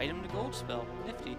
Item to gold spell. Nifty.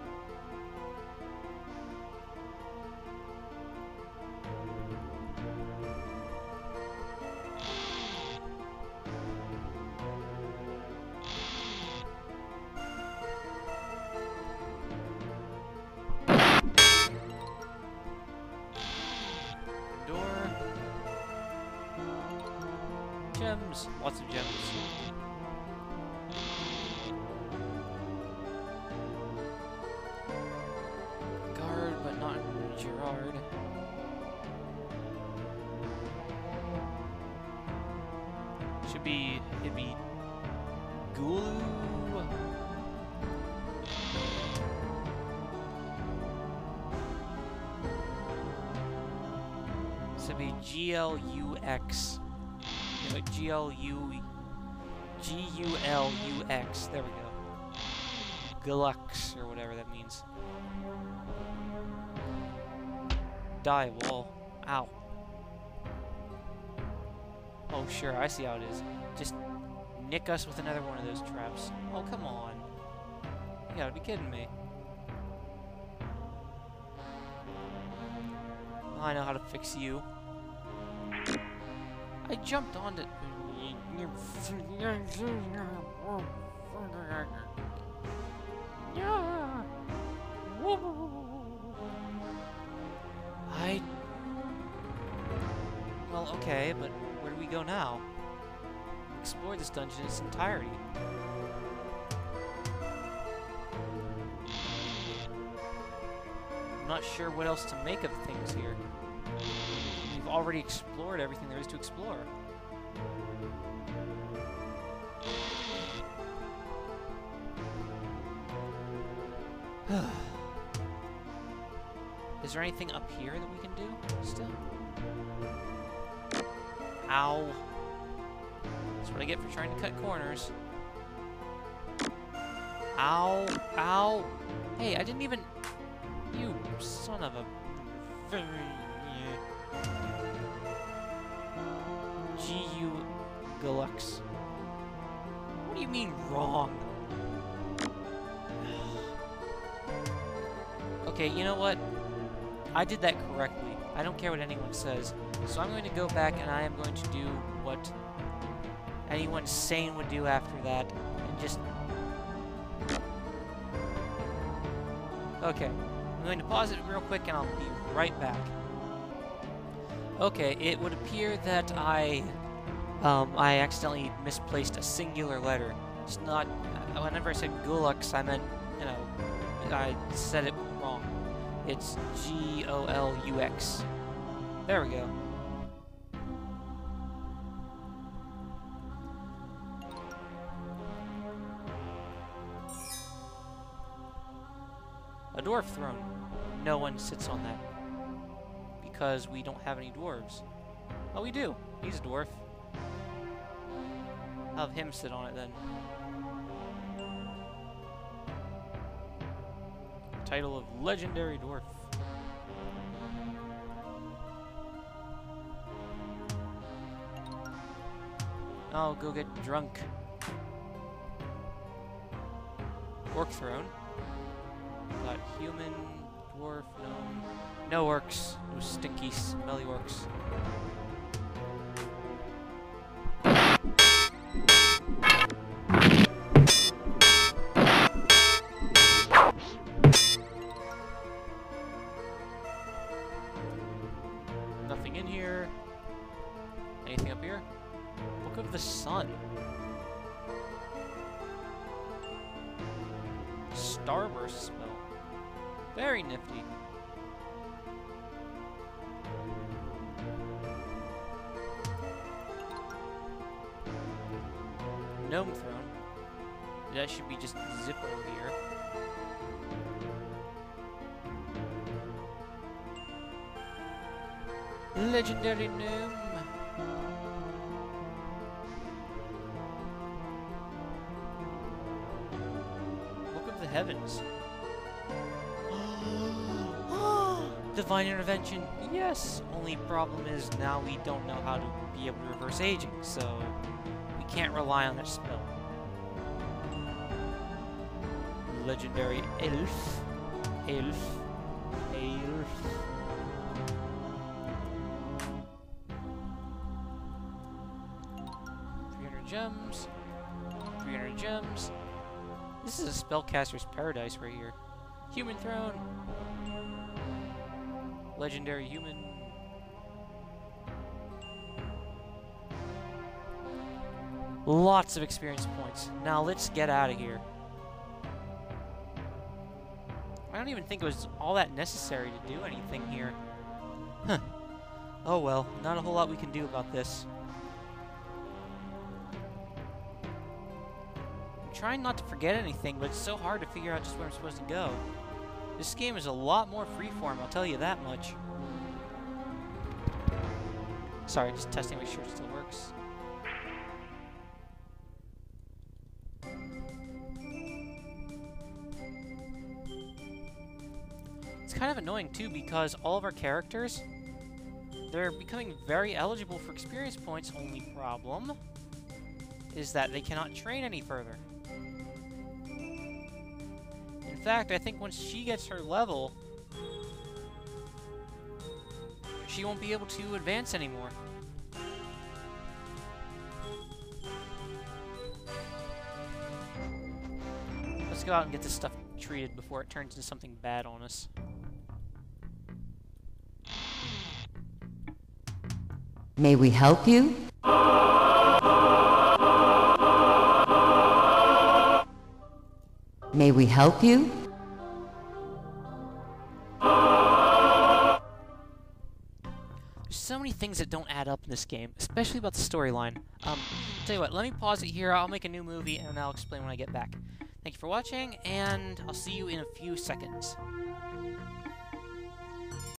Should be, it'd be Gulu. Should be G L U X. No, G L U G U L U X. There we go. Gulux, or whatever that means. Die, wall. Ow. Oh, sure, I see how it is. Just nick us with another one of those traps. Oh, come on. You gotta be kidding me. I know how to fix you. I jumped onto... I... Well, okay, but we go now? Explore this dungeon in its entirety. I'm not sure what else to make of things here. We've already explored everything there is to explore. Is there anything up here that we can do still? Ow. That's what I get for trying to cut corners. Ow. Ow. Hey, I didn't even... You son of a... G.U. Gulux. What do you mean wrong? okay, you know what? I did that correctly. I don't care what anyone says. So I'm going to go back and I am going to do what anyone sane would do after that. And just... Okay. I'm going to pause it real quick and I'll be right back. Okay, it would appear that I... Um, I accidentally misplaced a singular letter. It's not... Whenever I said Gulux, I meant, you know, I said it. It's G-O-L-U-X. There we go. A dwarf throne. No one sits on that. Because we don't have any dwarves. Oh, we do. He's a dwarf. Have him sit on it then. Title of Legendary Dwarf. I'll go get drunk. Orc throne. Got human, dwarf, gnome. No orcs. No stinky, smelly orcs. Starburst spell. Very nifty. Gnome Throne. That should be just Zippo here. Legendary Gnome. Heavens. Divine Intervention, yes! Only problem is now we don't know how to be able to reverse aging, so we can't rely on that spell. legendary elf. Elf. Elf. Gems. Three hundred gems. This is a spellcaster's paradise right here. Human throne. Legendary human. Lots of experience points. Now let's get out of here. I don't even think it was all that necessary to do anything here. Huh. Oh well, not a whole lot we can do about this. Trying not to forget anything, but it's so hard to figure out just where I'm supposed to go. This game is a lot more freeform, I'll tell you that much. Sorry, just testing to make sure it still works. It's kind of annoying too because all of our characters, they're becoming very eligible for experience points. Only problem is that they cannot train any further. In fact, I think once she gets her level, she won't be able to advance anymore. Let's go out and get this stuff treated before it turns into something bad on us. May we help you? May we help you? There's so many things that don't add up in this game, especially about the storyline. Um, tell you what, let me pause it here. I'll make a new movie and I'll explain when I get back. Thank you for watching, and I'll see you in a few seconds.